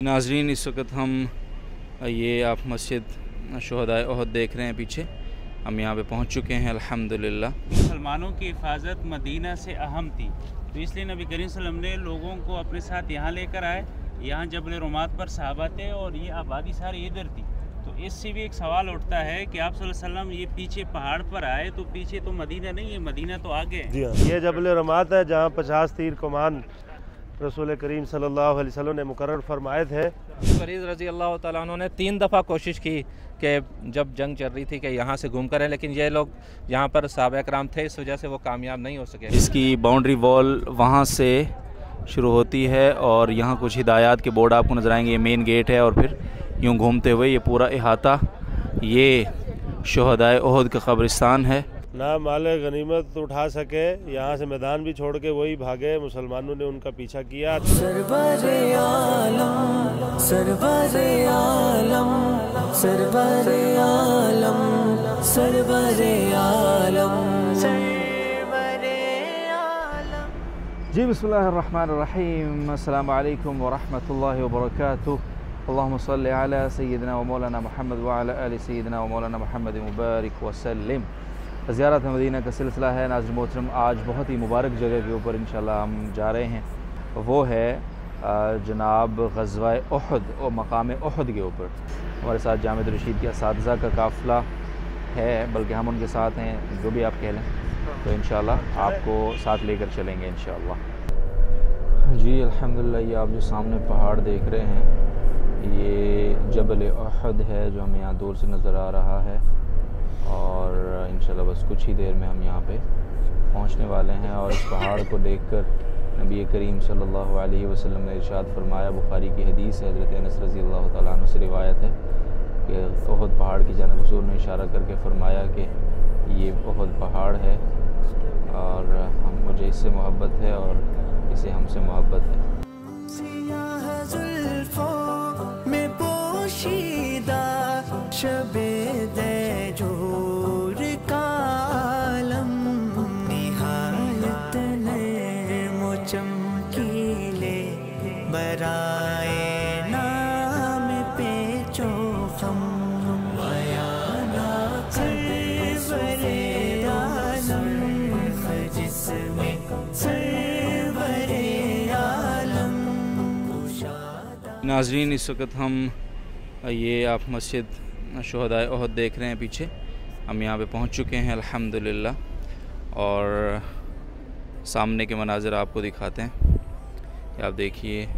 नाजरीन इस वक्त हम ये आप मस्जिद शहदाय अहद देख रहे हैं पीछे। हम यहाँ पे पहुँच चुके हैं अल्हम्दुलिल्लाह। मुसलमानों की हिफाजत मदीना से अहम थी। तो इसलिए नबी करीम वसल्लम ने लोगों को अपने साथ यहाँ लेकर आए। यहाँ जबल रुमात पर साहबा थे और ये आबादी सारी इधर थी। तो इससे भी एक सवाल उठता है कि आप वसल्लम ये पीछे पहाड़ पर आए तो पीछे तो मदीना नहीं है मदीना तो आगे है। हाँ। ये जबल रमात है जहाँ पचास तीर कमान रसूल करीम सल्लल्लाहु अलैहि वसल्लम ने मुकर्रर फरमाए थे। फरीद रज़ी अल्लाह ताला अन्हु ने तीन दफ़ा कोशिश की कि जब जंग चल रही थी कि यहाँ से घूम करें लेकिन ये लोग यहाँ पर साहब कराम थे इस वजह से वो कामयाब नहीं हो सके। इसकी बाउंड्री वॉल वहाँ से शुरू होती है और यहाँ कुछ हिदायत के बोर्ड आपको नज़र आएँगे ये मेन गेट है और फिर यूँ घूमते हुए ये पूरा अहाता ये शहदाय अहद का कब्रिस्तान है। ना माल गनीमत उठा सके यहाँ से मैदान भी छोड़ के वही भागे मुसलमानों ने उनका पीछा किया। सरवर आलम सरवर आलम सरवर आलम सरवर आलम। जी बसमीम अल्लाम वरहमतुल्लाहि वबरकातुह। अल्लाहुम्मा सल्लि अला मौलाना मुहम्मद व अला आलि सय्यिदना व मौलाना मुहम्मद मुबारक वसल्लम। ज़ियारत मदीना का सिलसिला है, नाजर मोहतरम, आज बहुत ही मुबारक जगह के ऊपर इंशाल्लाह हम जा रहे हैं। वो है जनाब गजवा अहद और मकाम अहद के ऊपर। हमारे साथ जामिद रशीद के इस का काफ़िला है, बल्कि हम उनके साथ हैं, जो भी आप कह लें। तो इन आपको साथ लेकर चलेंगे इन जी, अल्हम्दुलिल्लाह, ये आप जो सामने पहाड़ देख रहे हैं, ये जबल अहद है, जो हमें यहाँ दूर से नज़र आ रहा है। और इंशाल्लाह बस कुछ ही देर में हम यहाँ पे पहुँचने वाले हैं और इस पहाड़ को देखकर नबी करीम सल्लल्लाहु अलैहि वसल्लम ने इरशाद फरमाया, बुखारी की हदीस है, हज़रत अनस रज़ी अल्लाह अन्हु से रिवायत है कि अहद पहाड़ की जानब हजूर ने इशारा करके फरमाया कि ये अहद पहाड़ है और हम, मुझे इससे मोहब्बत है और इसे हमसे मोहब्बत है। शबे नाजरीन, इस वक्त हम ये आप मस्जिद शहदाय अहद देख रहे हैं पीछे। हम यहाँ पे पहुँच चुके हैं, अल्हम्दुलिल्लाह। और सामने के मनाज़र आपको दिखाते हैं आप देखिए,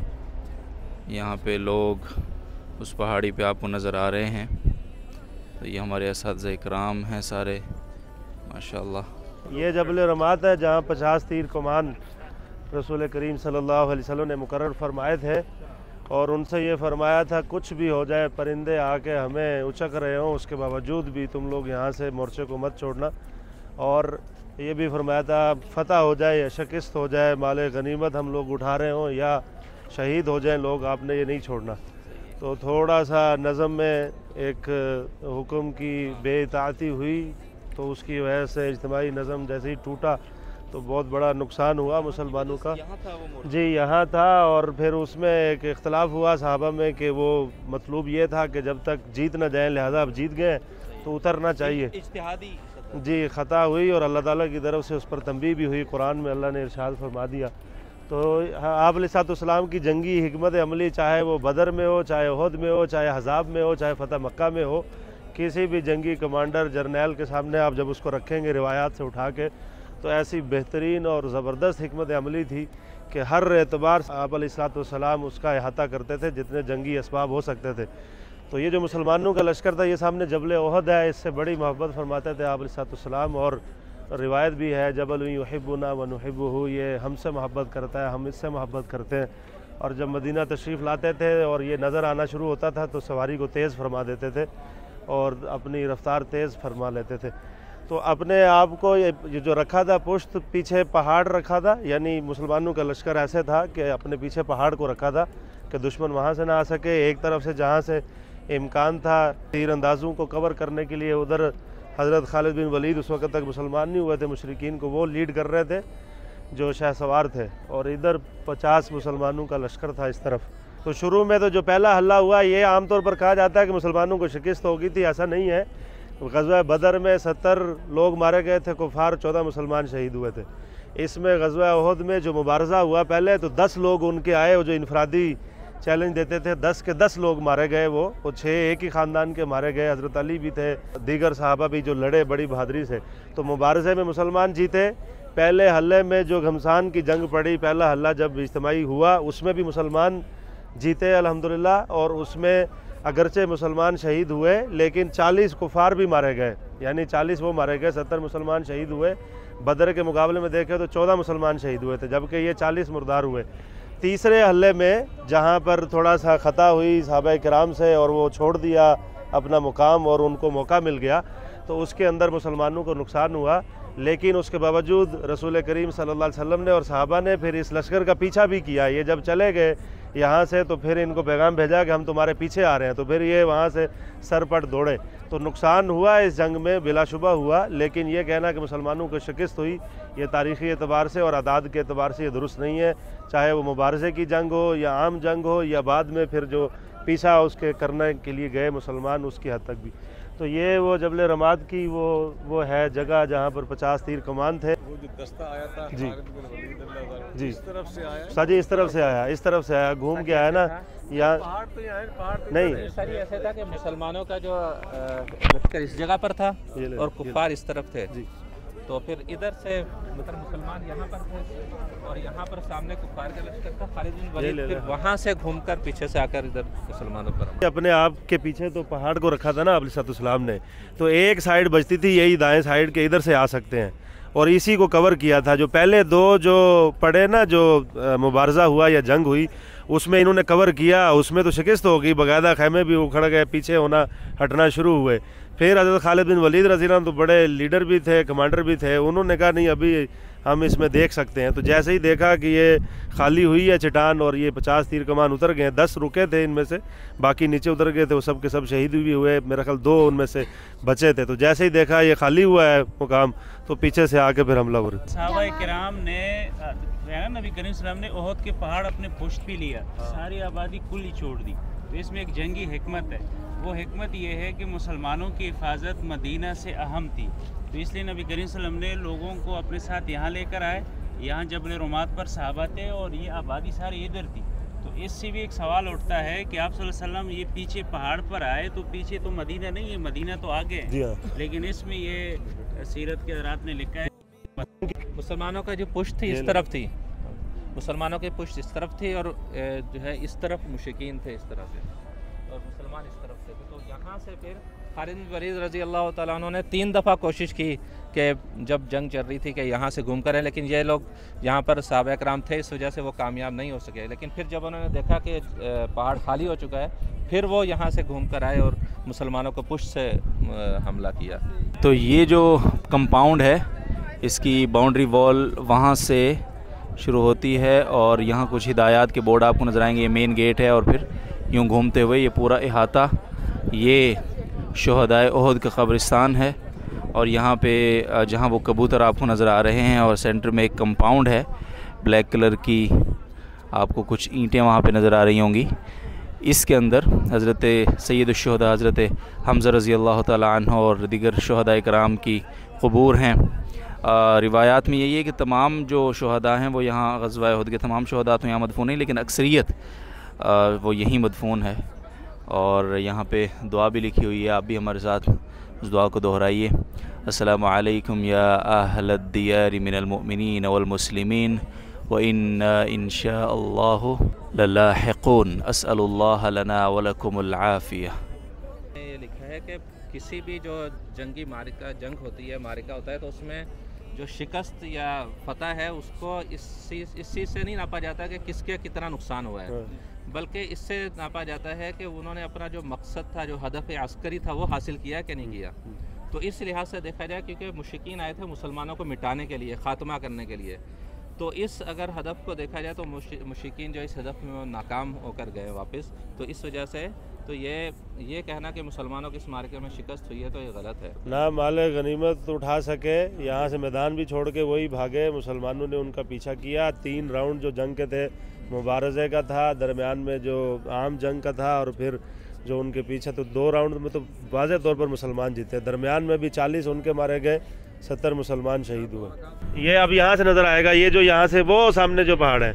यहाँ पे लोग उस पहाड़ी पे आपको नज़र आ रहे हैं। तो ये हमारे इस कराम हैं सारे, माशाल्लाह। ये जबल रमात है, जहाँ पचास तीर कमान रसूल करीम सल्लल्लाहु अलैहि वसल्लम ने मुकर्रर फरमाए थे। और उनसे ये फरमाया था, कुछ भी हो जाए, परिंदे आके हमें उचक रहे हों, उसके बावजूद भी तुम लोग यहाँ से मोर्चे को मत छोड़ना। और ये भी फरमाया था, फ़तह हो जाए या शिकस्त हो जाए, माल गनीमत हम लोग उठा रहे हों या शहीद हो जाएँ, लोग आपने ये नहीं छोड़ना। तो थोड़ा सा नज़म में एक हुक्म की बेइताती हुई तो उसकी वजह से इज्तमाही नज़म जैसे ही टूटा। तो बहुत बड़ा नुकसान हुआ मुसलमानों का जी यहाँ था और फिर उसमें एक इख्तलाफ हुआ साहबा में कि वो मतलूब ये था कि जब तक जीत ना जाए लिहाजा अब जीत गए तो उतरना चाहिए। जी ख़ता हुई और अल्लाह ताला की तरफ़ से उस पर तंबी भी हुई कुरान में अल्लाह ने इरशाद फरमा दिया। तो आप सातम की जंगी हमत अमली चाहे वो बदर में हो चाहे अहद में हो चाहे हज़ाब में हो चाहे फ़तह मक्का में हो किसी भी जंगी कमांडर जर्नैल के सामने आप जब उसको रखेंगे रिवायात से उठा के तो ऐसी बेहतरीन और ज़बरदस्त हमत अमली थी कि हर एतबार आप सलाम उसका अहाता करते थे, जितने जंगी इसबाब हो सकते थे। तो ये जो मुसलमानों का लश्कर था, ये सामने जबल अहद है, इससे बड़ी मोहब्बत फरमाते थे आप सलाम और रिवायत भी है, जबल युहिबुना व नुहिबुहु ये हमसे मोहब्बत करता है, हम इससे मोहब्बत करते हैं। और जब मदीना तशरीफ़ लाते थे और ये नज़र आना शुरू होता था तो सवारी को तेज़ फरमा देते थे और अपनी रफ्तार तेज़ फरमा लेते थे। तो अपने आप को ये जो रखा था पुश्त पीछे पहाड़ रखा था, यानी मुसलमानों का लश्कर ऐसे था कि अपने पीछे पहाड़ को रखा था कि दुश्मन वहाँ से ना आ सके, एक तरफ़ से जहाँ से इम्कान था तीर अंदाज़ों को कवर करने के लिए उधर हज़रत खालिद बिन वलीद उस वक्त तक मुसलमान नहीं हुए थे, मुशरकिन को वो लीड कर रहे थे, जो शाह सवार थे। और इधर पचास मुसलमानों का लश्कर था इस तरफ़। तो शुरू में तो जो पहला हल्ला हुआ, ये आमतौर पर कहा जाता है कि मुसलमानों को शिकस्त होगी थी, ऐसा नहीं है। गजवा बदर में सत्तर लोग मारे गए थे, कुफार चौदह मुसलमान शहीद हुए थे। इसमें गजवा अहद में जो मुबारजा हुआ पहले तो दस लोग उनके आए जो इनफरादी चैलेंज देते थे, दस के दस लोग मारे गए वो। वो छः एक ही ख़ानदान के मारे गए, हज़रत अली भी थे, दीगर साहबा भी जो लड़े, बड़ी बहादरी से। तो मुबारजे में मुसलमान जीते। पहले हल्ले में जो घमसान की जंग पड़ी, पहला हल्ला जब इज्तमाही हुआ, उसमें भी मुसलमान जीते, अल्हम्दुलिल्लाह, और उसमें अगरचे मुसलमान शहीद हुए, लेकिन 40 कुफार भी मारे गए। यानी 40 वो मारे गए 70 मुसलमान शहीद हुए। बदर के मुकाबले में देखें तो 14 मुसलमान शहीद हुए थे, जबकि ये 40 मुर्दार हुए। तीसरे हल्ले में, जहाँ पर थोड़ा सा ख़ता हुई साहब कराम से और वो छोड़ दिया अपना मुकाम और उनको मौका मिल गया तो उसके अंदर मुसलमानों को नुकसान हुआ। लेकिन उसके बावजूद रसूल करीम अलैहि वसल्लम ने और साहबा ने फिर इस लश्कर का पीछा भी किया। ये जब चले गए यहाँ से तो फिर इनको पैगाम भेजा कि हम तुम्हारे पीछे आ रहे हैं। तो फिर ये वहाँ से सरपट दौड़े। तो नुकसान हुआ इस जंग में, बिलाशुबा हुआ, लेकिन ये कहना कि मुसलमानों को शिकस्त हुई, ये तारीख़ी एतबार से और आदाद के अतबार से ये दुरुस्त नहीं है। चाहे वो मुबारजे की जंग हो या आम जंग हो या बाद में फिर जो पीछा उसके करने के लिए गए मुसलमान, उसकी हद तक भी। तो ये वो जबल रमाद की वो वो है जगह जहाँ पर पचास तीर कमान थे। जो दस्ता आया था जी। इस तरफ़ से आया साजी इस तरफ़ से आया इस तरफ़ से आया घूम के आया ना यहाँ पहाड़ तो यहाँ पहाड़ नहीं। सर ऐसे था कि मुसलमानों का जो लश्कर इस जगह पर था और कुफार इस तरफ़ थे। जी। तो फिर इधर से मतलब मुसलमान यहाँ पर थे और यहाँ पर सामने कुफार का लश्कर था। खालिद बिन वलीद फिर वहाँ से घूमकर पीछे से आकर इधर मुसलमानों पर अपने आप के पीछे तो पहाड़ को रखा था ना अबलीसलाम ने। तो एक साइड बचती थी यही दाएँ साइड के इधर से आ सकते हैं। और इसी को कवर किया था। जो पहले दो जो पड़े ना, जो मुबारजा हुआ या जंग हुई, उसमें इन्होंने कवर किया। उसमें तो शिकस्त हो गई, बाकायदा खैमे भी उखड़ गए, पीछे होना, हटना शुरू हुए। फिर हज़रत खालिद बिन वलीद रज़ी तो बड़े लीडर भी थे कमांडर भी थे। उन्होंने कहा, नहीं, अभी हम इसमें देख सकते हैं। तो जैसे ही देखा कि ये खाली हुई है चटान और ये पचास तीर कमान उतर गए, दस रुके थे इनमें से, बाकी नीचे उतर गए थे, वो सब के सब शहीद भी हुए। मेरा ख्याल दो उनमें से बचे थे। तो जैसे ही देखा, ये खाली हुआ है मुकाम तो पीछे से आके फिर हमला हो रही कराम ने है नबी करीम वसल्लम ने ओहद के पहाड़ अपने पुश्त पे लिया। सारी आबादी कुल ही छोड़ दी। तो इसमें एक जंगी हिकमत है। वो हिकमत ये है कि मुसलमानों की हिफाजत मदीना से अहम थी। तो इसलिए नबी करीम वसल्लम ने लोगों को अपने साथ यहाँ लेकर आए। यहाँ जबल रुमात पर साहबा थे और ये आबादी सारी इधर थी। तो इससे भी एक सवाल उठता है कि आप सल्लल्लाहु अलैहि वसल्लम ये पीछे पहाड़ पर आए तो पीछे तो मदीना नहीं है मदीना तो आगे है। हाँ। लेकिन इसमें ये सीरत के हजरात ने लिखा है। मुसलमानों का जो पुष्ट थी इस तरफ़ थी। मुसलमानों की पुष्ट इस तरफ़ थी और जो है इस तरफ़ मुशकिन थे इस तरफ़ से। और मुसलमान इस तरफ़ से थे। तो यहाँ से फिर खालिद वलीद रज़ी अल्लाह अन्हु ने तीन दफ़ा कोशिश की कि जब जंग चल रही थी कि यहाँ से घूम करें लेकिन ये लोग यहाँ पर साहब कराम थे इस वजह से वो कामयाब नहीं हो सके। लेकिन फिर जब उन्होंने देखा कि पहाड़ खाली हो चुका है फिर वो यहाँ से घूम कर आए और मुसलमानों को पुष्ट से हमला किया। तो ये जो कंपाउंड है, इसकी बाउंड्री वॉल वहाँ से शुरू होती है और यहाँ कुछ हिदायत के बोर्ड आपको नज़र आएँगे। ये मेन गेट है और फिर यूँ घूमते हुए ये पूरा अहाता ये शहदाय अहद का कब्रिस्तान है और यहाँ पे जहाँ वो कबूतर आपको नज़र आ रहे हैं और सेंटर में एक कंपाउंड है, ब्लैक कलर की, आपको कुछ ईंटें वहाँ पे नज़र आ रही होंगी। इसके अंदर हज़रत सैदुलशहदा हज़रत हमज़ा रज़ी अल्लाह अन्हु और दिगर शहदा कराम की कबूर हैं। रिवायात में यही है कि तमाम जो शहदा हैं वो यहाँ गजवा उहद के तमाम शहदा तो यहाँ मदफून नहीं लेकिन अक्सरियत वो यहीं मदफून है। और यहाँ पे दुआ भी लिखी हुई है, आप भी हमारे साथ उस दुआ को दोहराइए। अस्सलाम वालेकुम या अहल दियार मिनल मुमिनीन वल मुस्लिमीन, व इन इंशाअल्लाहु ललाहिकून अस्सलुल्लाह लना व लकुमुल आफिया ये लिखा है कि किसी भी जो जंगी मारिका जंग होती है मारिका होता है तो उसमें जो शिकस्त या फतह है उसको इस चीज़ इस चीज़ से नहीं नापा जाता कि किसके कितना नुकसान हुआ है। बल्कि इससे नापा जाता है कि उन्होंने अपना जो मकसद था जो हदफ अस्करी था वो हासिल किया कि नहीं किया। तो इस लिहाज से देखा जाए क्योंकि मुश्किन आए थे मुसलमानों को मिटाने के लिए ख़ात्मा करने के लिए। तो इस अगर हदफ को देखा जाए तो मुशिकिन जो इस हदफ में नाकाम होकर गए वापस। तो इस वजह से तो ये ये कहना कि मुसलमानों की इस मार्के में शिकस्त हुई है तो ये गलत है। ना माल गनीमत उठा सके, यहाँ से मैदान भी छोड़ के वही भागे। मुसलमानों ने उनका पीछा किया। तीन राउंड जो जंग के थे, मुबारजे का था, दरमियान में जो आम जंग का था और फिर जो उनके पीछे तो दो राउंड में तो वाज तौर पर मुसलमान जीते। दरमियान में भी चालीस उनके मारे गए। सत्तर मुसलमान शहीद हुए। ये अब यहाँ से नज़र आएगा, ये जो यहाँ से वो सामने जो पहाड़ है,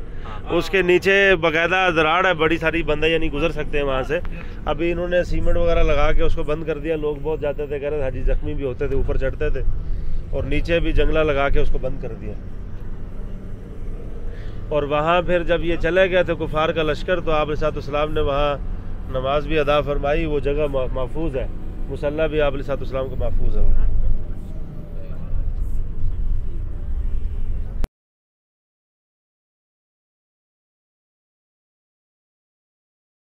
उसके नीचे बाकायदा दराड़ है, बड़ी सारी बंदा यानी गुजर सकते हैं वहाँ से। अभी इन्होंने सीमेंट वगैरह लगा के उसको बंद कर दिया, लोग बहुत जाते थे, कह रहे हाजी, जख्मी भी होते थे, ऊपर चढ़ते थे। और नीचे भी जंगला लगा के उसको बंद कर दिया। और वहाँ फिर जब ये चले गए थे कुफार का लश्कर तो आप सलाम ने वहाँ नमाज़ भी अदा फरमाई, वो जगह महफूज है। मुसल्ला भी आप सलाम को महफूज है